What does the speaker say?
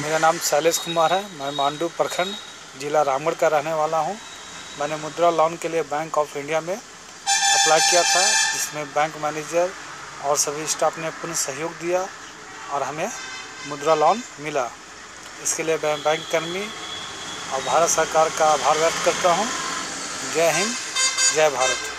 मेरा नाम शैलेश कुमार है। मैं मांडू प्रखंड जिला रामगढ़ का रहने वाला हूँ। मैंने मुद्रा लोन के लिए बैंक ऑफ़ इंडिया में अप्लाई किया था, जिसमें बैंक मैनेजर और सभी स्टाफ ने पूर्ण सहयोग दिया और हमें मुद्रा लोन मिला। इसके लिए मैं बैंक कर्मी और भारत सरकार का आभार व्यक्त करता हूँ। जय हिंद, जय भारत।